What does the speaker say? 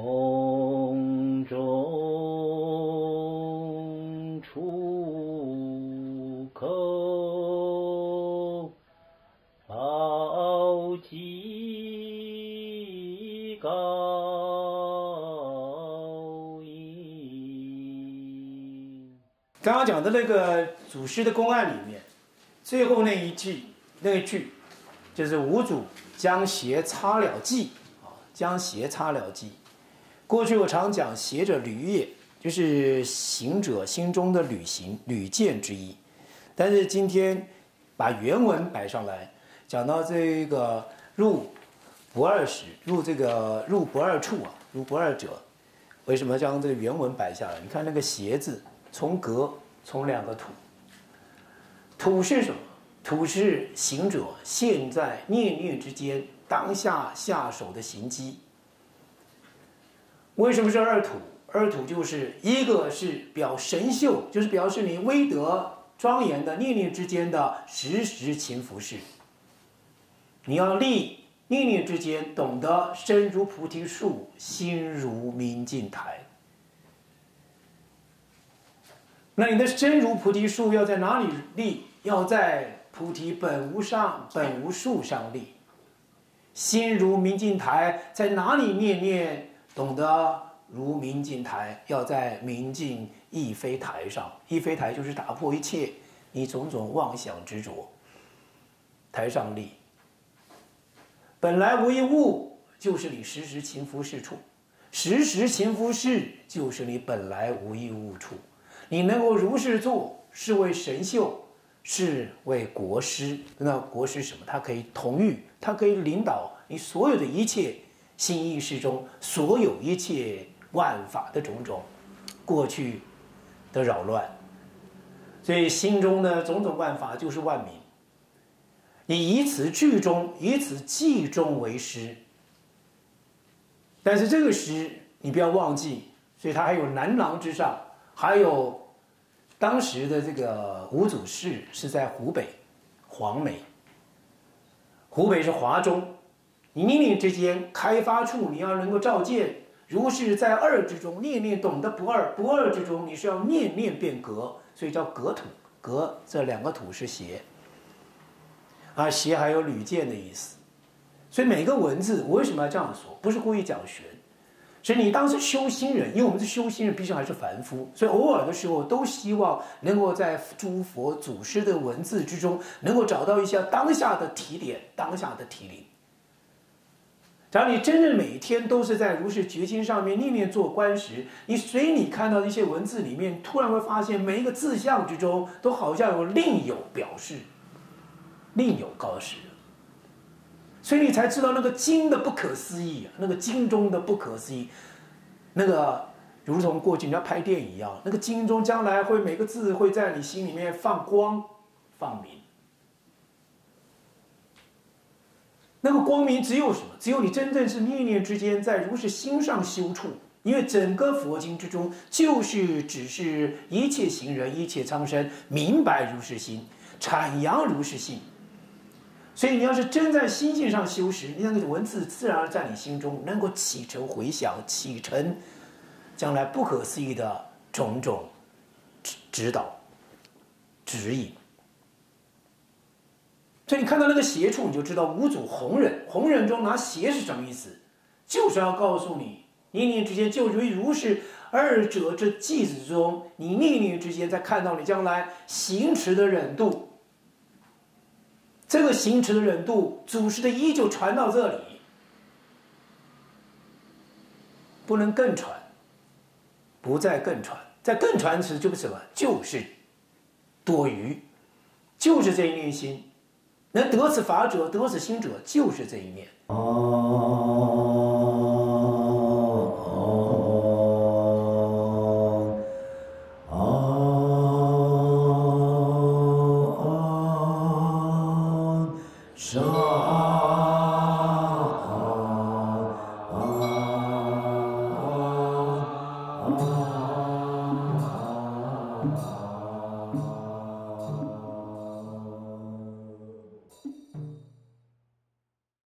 空中出口，好极高音。刚刚讲的那个祖师的公案里面，最后那一句那一句，就是五祖将鞋擦了迹啊，将鞋擦了迹。过去我常讲携者履也，就是行者心中的旅行旅见之一。但是今天把原文摆上来，讲到这个入不二时，入这个入不二处啊，入不二者，为什么将这个原文摆下来？你看那个鞋字，从格从两个土，土是什么？土是行者现在念念之间当下下手的行机。为什么是二土？二土就是一个是表神秀，就是表示你威德庄严的念念之间的时时勤拂拭。你要立念念之间懂得身如菩提树，心如明镜台。那你的身如菩提树要在哪里立？要在菩提本无上、本无树上立。心如明镜台，在哪里念念？懂得如明镜台，要在明镜亦非台上。亦非台就是打破一切你种种妄想执着。台上立，本来无一物，就是你时时勤拂拭处。时时勤拂拭，就是你本来无一物处。你能够如是做，是为神秀，是为国师。那国师什么？他可以统御，他可以领导你所有的一切。心意识中所有一切万法的种种，过去的扰乱，所以心中的种种万法就是万民。你以此句中，以此记中为师。但是这个诗你不要忘记，所以它还有南廊之上，还有当时的这个五祖寺是在湖北黄梅，湖北是华中。你念念之间开发处，你要能够照见，如是在二之中念念懂得不二，不二之中你是要念念变格，所以叫格土。格这两个土是邪，啊邪还有屡见的意思。所以每个文字我为什么要这样说？不是故意讲玄，所以你当时修心人，因为我们是修心人，毕竟还是凡夫，所以偶尔的时候都希望能够在诸佛祖师的文字之中，能够找到一些当下的提点，当下的提领。假如你真正每天都是在如是觉心上面念念做观时，你随你看到的一些文字里面，突然会发现每一个字相之中，都好像有另有表示，另有告示，所以你才知道那个经的不可思议啊，那个经中的不可思议，那个如同过去你要拍电影一样，那个经中将来会每个字会在你心里面放光，放明。那个光明只有什么？只有你真正是念念之间在如是心上修处。因为整个佛经之中，就是只是一切行人、一切苍生明白如是心，阐扬如是性。所以你要是真在心性上修持，那个文字自然而在你心中能够启程回响，启程将来不可思议的种种指指导、指引。所以你看到那个邪处，你就知道五祖弘忍。弘忍中拿邪是什么意思？就是要告诉你，念念之间就于如是二者之偈子中，你念念之间在看到你将来行持的忍度。这个行持的忍度，祖师的依就传到这里，不能更传，不再更传，在更传时就是什么？就是多余，就是这一念心。能得此法者，得此心者，就是这一念。啊啊啊！